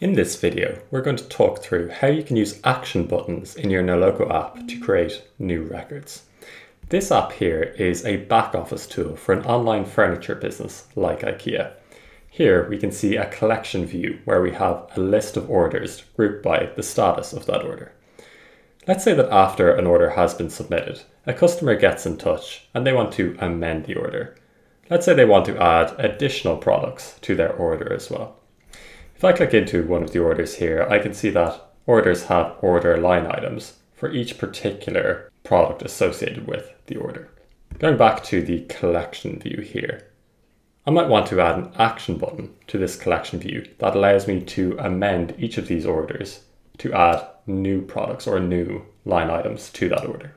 In this video, we're going to talk through how you can use action buttons in your Noloco app to create new records. This app here is a back office tool for an online furniture business like IKEA. Here we can see a collection view where we have a list of orders grouped by the status of that order. Let's say that after an order has been submitted, a customer gets in touch and they want to amend the order. Let's say they want to add additional products to their order as well. If I click into one of the orders here, I can see that orders have order line items for each particular product associated with the order. Going back to the collection view here, I might want to add an action button to this collection view that allows me to amend each of these orders to add new products or new line items to that order.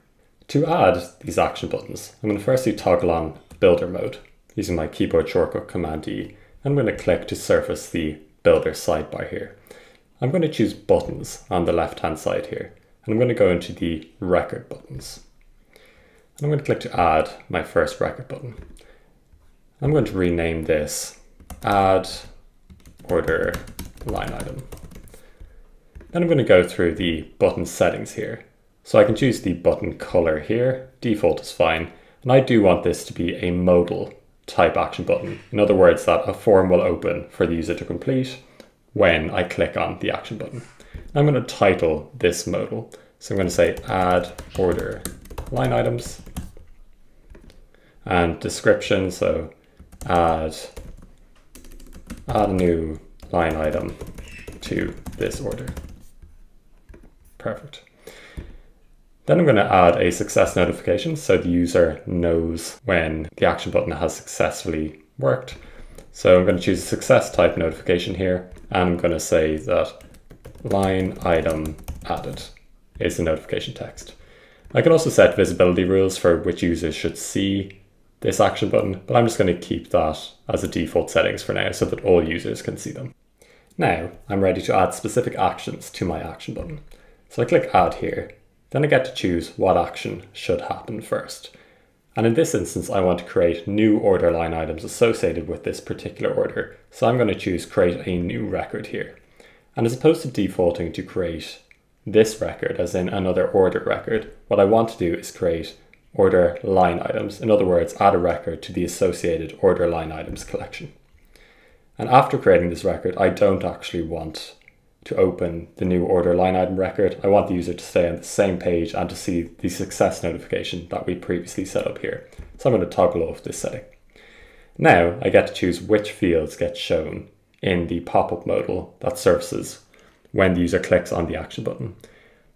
To add these action buttons, I'm going to firstly toggle on builder mode using my keyboard shortcut Command D. I'm going to click to surface the builder sidebar here. I'm going to choose buttons on the left hand side here and I'm going to go into the record buttons. And I'm going to click to add my first record button. I'm going to rename this add order line item. Then I'm going to go through the button settings here. So I can choose the button color here, default is fine, and I do want this to be a modal type action button. In other words, that a form will open for the user to complete when I click on the action button. I'm going to title this modal. So I'm going to say add order line items and description. So add, add a new line item to this order. Perfect. Then I'm going to add a success notification so the user knows when the action button has successfully worked. So I'm going to choose a success type notification here and I'm going to say that line item added is the notification text. I can also set visibility rules for which users should see this action button, but I'm just going to keep that as a default settings for now so that all users can see them. Now I'm ready to add specific actions to my action button. So I click add here then I get to choose what action should happen first. And in this instance, I want to create new order line items associated with this particular order. So I'm going to choose create a new record here. And as opposed to defaulting to create this record, as in another order record, what I want to do is create order line items. In other words, add a record to the associated order line items collection. And after creating this record, I don't actually want to open the new order line item record, I want the user to stay on the same page and to see the success notification that we previously set up here. So I'm going to toggle off this setting. Now I get to choose which fields get shown in the pop-up modal that surfaces when the user clicks on the action button.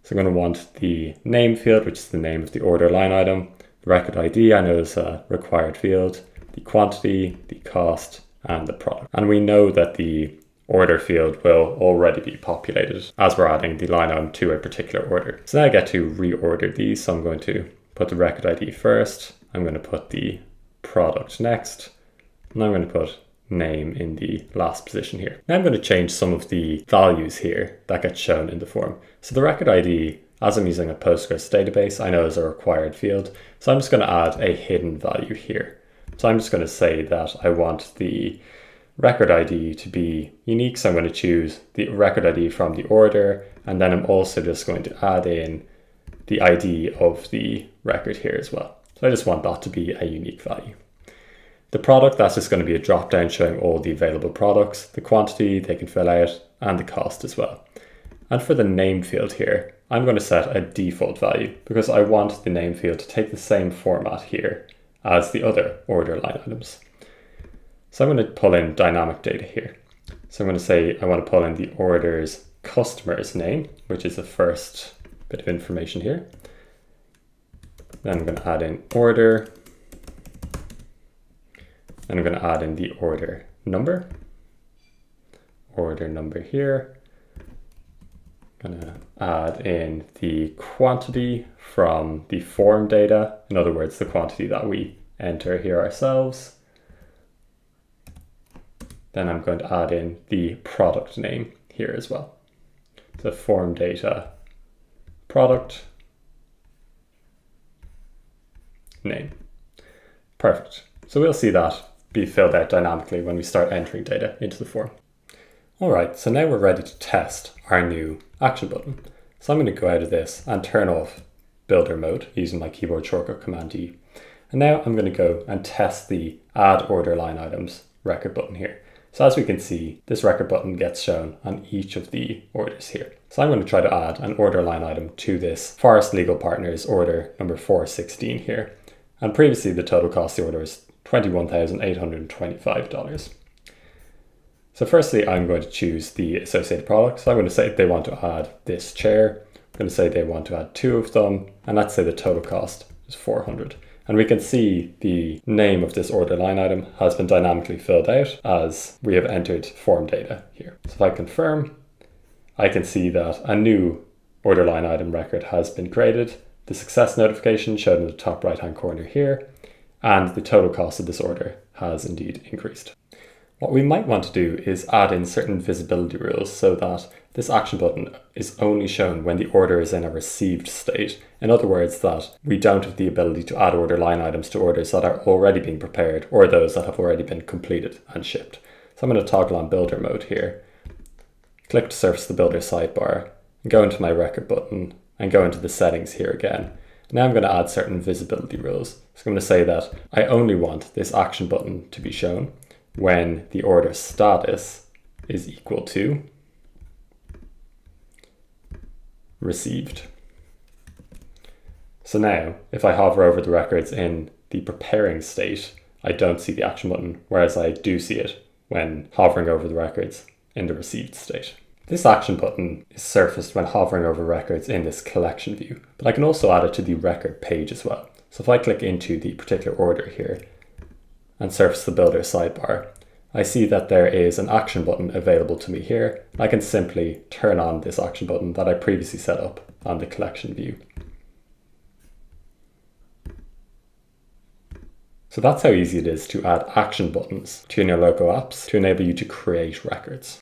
So I'm going to want the name field, which is the name of the order line item, the record ID I know is a required field, the quantity, the cost, and the product. And we know that the order field will already be populated as we're adding the line item to a particular order. So now I get to reorder these. So I'm going to put the record ID first. I'm going to put the product next. And I'm going to put name in the last position here. Now I'm going to change some of the values here that get shown in the form. So the record ID, as I'm using a Postgres database, I know is a required field. So I'm just going to add a hidden value here. So I'm just going to say that I want the record ID to be unique. So I'm going to choose the record ID from the order. And then I'm also just going to add in the ID of the record here as well. So I just want that to be a unique value. The product, that's just going to be a drop down showing all the available products, the quantity they can fill out, and the cost as well. And for the name field here, I'm going to set a default value because I want the name field to take the same format here as the other order line items. So I'm going to pull in dynamic data here. So I'm going to say I want to pull in the order's customer's name, which is the first bit of information here. Then I'm going to add in order. Then I'm going to add in the order number. Order number here. I'm going to add in the quantity from the form data. In other words, the quantity that we enter here ourselves. Then I'm going to add in the product name here as well. So form data product name. Perfect. So we'll see that be filled out dynamically when we start entering data into the form. All right, so now we're ready to test our new action button. So I'm going to go out of this and turn off builder mode using my keyboard shortcut Command D. And now I'm going to go and test the add order line items record button here. So as we can see, this record button gets shown on each of the orders here. So I'm going to try to add an order line item to this Forest Legal Partners order number 416 here. And previously the total cost of the order was $21,825. So firstly, I'm going to choose the associated product. So I'm going to say they want to add this chair. I'm going to say they want to add two of them. And let's say the total cost is 400. And we can see the name of this order line item has been dynamically filled out as we have entered form data here. So if I confirm, I can see that a new order line item record has been created. The success notification shown in the top right hand corner here, and the total cost of this order has indeed increased. What we might want to do is add in certain visibility rules so that this action button is only shown when the order is in a received state. In other words, that we don't have the ability to add order line items to orders that are already being prepared or those that have already been completed and shipped. So I'm going to toggle on builder mode here, click to surface the builder sidebar, go into my record button and go into the settings here again. Now I'm going to add certain visibility rules. So I'm going to say that I only want this action button to be shown when the order status is equal to received. So now, if I hover over the records in the preparing state, I don't see the action button, whereas I do see it when hovering over the records in the received state. This action button is surfaced when hovering over records in this collection view, but I can also add it to the record page as well. So if I click into the particular order here, and surface the builder sidebar, I see that there is an action button available to me here. I can simply turn on this action button that I previously set up on the collection view. So that's how easy it is to add action buttons to your Noloco apps to enable you to create records.